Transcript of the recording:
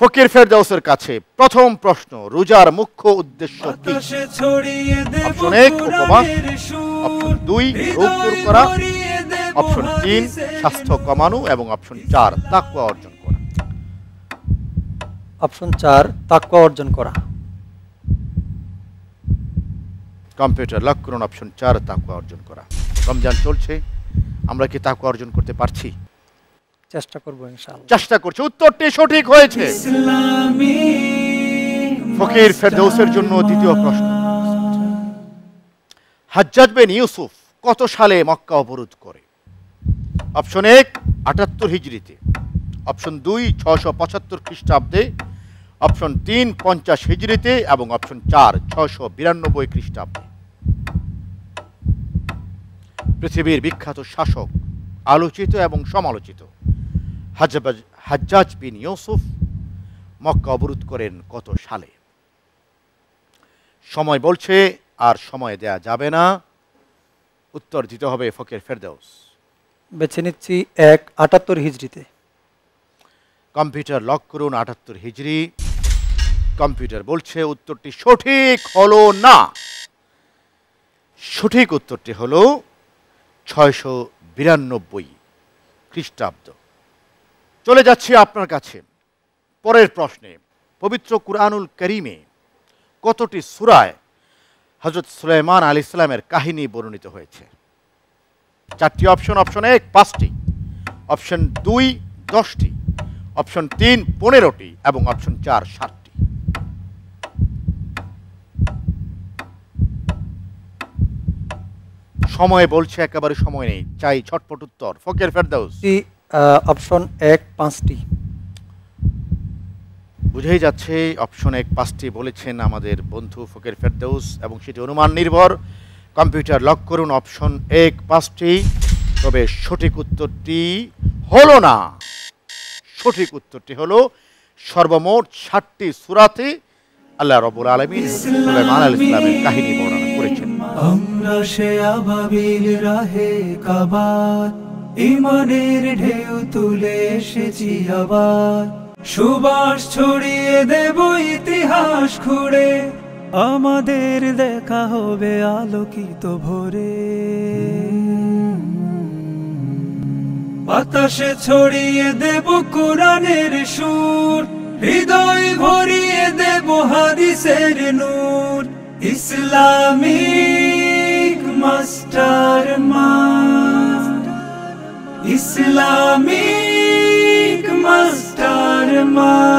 ফকির ফেরদাউসের কাছে প্রথম প্রশ্ন রোজার মুখ্য উদ্দেশ্য কি? বাতাসে ছড়িয়ে দেব অপশন এক, উপবাস। অপশন দুই, রোগ দূর করা। অপশন তিন স্বাস্থ্য কমানো এবং অপশন চার তাকুয়া অর্জন করা। অপশন চার তাকুয়া অর্জন করা। কম্পিউটার লক করুন অপশন চার তাকুয়া অর্জন করা। রমজান চলছে আমরা কি তাকুয়া অর্জন করতে পারছি? চেষ্টা করব ইনশাআল্লাহ। চেষ্টা করছি। উত্তরটি সঠিক হয়েছে। ফকির ফেরদৌসের জন্য দ্বিতীয় প্রশ্ন। হাজ্জাজ বিন ইউসুফ কত সালে মক্কা অবরোধ করে? অপশন এক আটাত্তর হিজড়িতে। অপশন দুই ছশো পঁচাত্তর খ্রিস্টাব্দে। অপশন তিন পঞ্চাশ হিজড়িতে। এবং অপশন চার ছশো বিরানব্বই খ্রিস্টাব্দে। পৃথিবীর বিখ্যাত শাসক আলোচিত এবং সমালোচিত। হাজ্জাজ বিন ইউসুফ মক্কা অবরোধ করেন কত সালে? সময় বলছে আর সময় দেয়া যাবে না। উত্তর দিতে হবে ফকের ফেরদৌস। বেছে নিচ্ছি এক আটাত্তর হিজড়িতে। কম্পিউটার লক করুন আটাত্তর হিজড়ি। কম্পিউটার বলছে উত্তরটি সঠিক হলো না। সঠিক উত্তরটি হলো ছয়শো বিরানব্বই খ্রিস্টাব্দ। চলে যাচ্ছি আপনার কাছে। পরের প্রশ্নে, পবিত্র কুরআনুল করিমে কতটি সুরায় হজরত সুলাইমান আলী ইসলামের কাহিনী বর্ণিত হয়েছে? চারটি অপশন অপশন এক, পাঁচটি। অপশন দুই, দশটি। অপশন তিন, পনেরোটি এবং অপশন চার সাতটি সময় বলছে, একেবারে সময় নেই। চাই ছটপট উত্তর। ফকের ফেরদাউস। অপশন এক পাঁচটি। বুঝেই যাচ্ছে অপশন এক পাঁচটি বলেছেন আমাদের বন্ধু ফকের ফেরদৌস এবং সেটি অনুমান নির্ভর। কম্পিউটার লক করুন অপশন এক পাঁচটি। তবে সঠিক উত্তরটি হলো না। সঠিক উত্তরটি হলো সর্বমোট ষাটটি সুরাতে আল্লাহ রবুল আলমিন সুলাইমান আল ইসলামের কাহিনী বর্ণনা করেছেন। আমরা সে আবাবিল রাহে কাবার ইমানের ঢেউ তুলে এসেছি আবার। সুবাস ছড়িয়ে দেব ইতিহাস খুঁড়ে। আমাদের দেখা হবে আলোকিত ভোরে। বাতাসে ছড়িয়ে দেব কোরআনের সুর। হৃদয় ভরিয়ে দেব হাদিসের নূর। Islamic master Islamic master Islamic master মা